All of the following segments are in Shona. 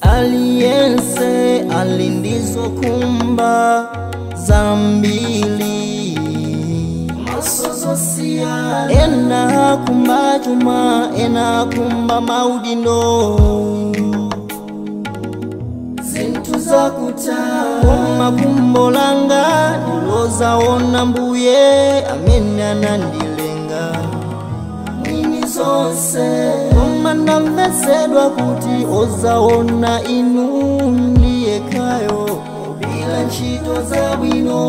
Aliyense alindizo kumba zambili masozosia ena kumba juma ena kumba maudindo tuzakutana kumbolanga nilozaona mbuye amene anandilenga mwini zonse koma ndamvesedwa kuti ozaona inu ndiyekayo bila ntchito zabwino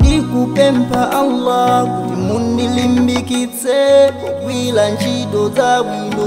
ndikupempha allah kuti mundilimbikitse pogwira ntchito zabwino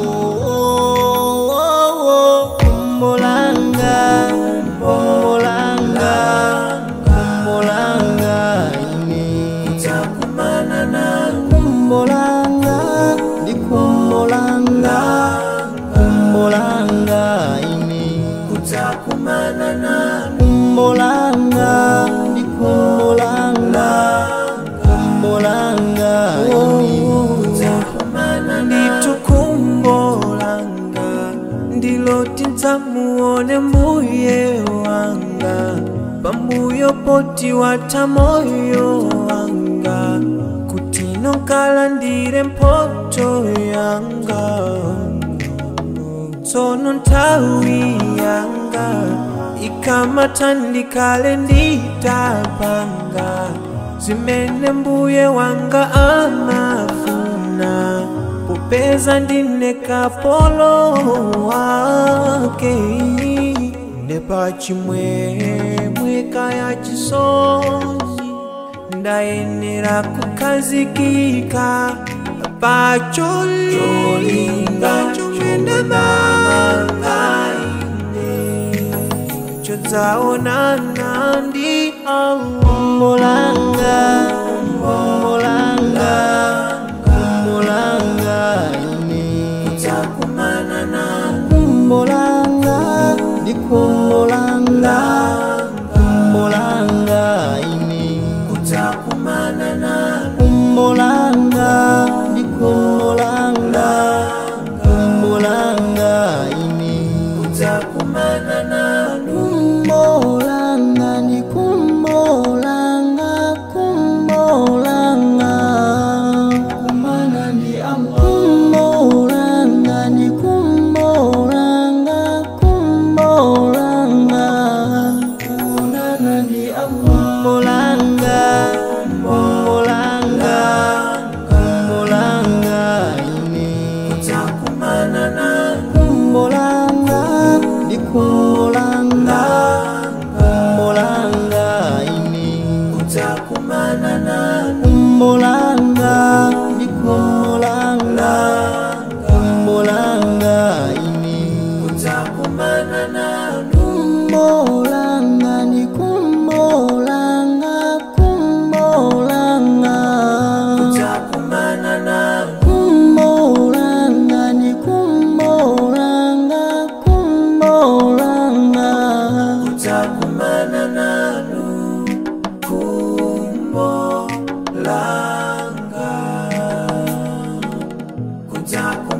kuta muone mbuye wanga pambuyo poti wata moyo wanga kuti nokalandire mpoto yanga tsono nthawi yanga ikamatandikale ndidapanga zimene mbuye wanga ama mapeza ndine kapolo wake ndepachimwe mweka ya chisonzi ndaenera kukazikika pacholinga chomwenda manga ine chodzaonana ndi aumbolanga umbolanga, umbolanga. umbolanga. I'm.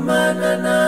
kuandamana na